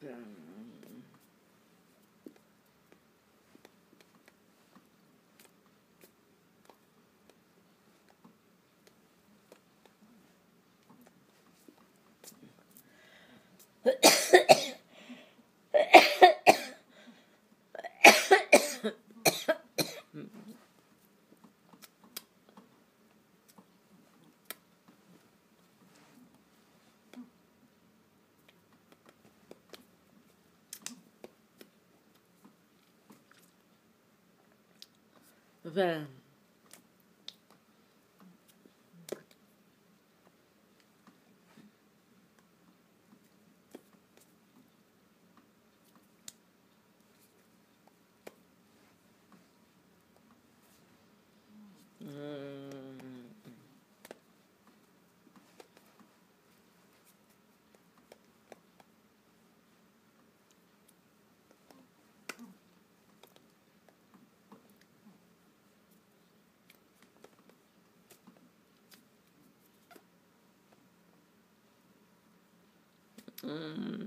But. then Mm.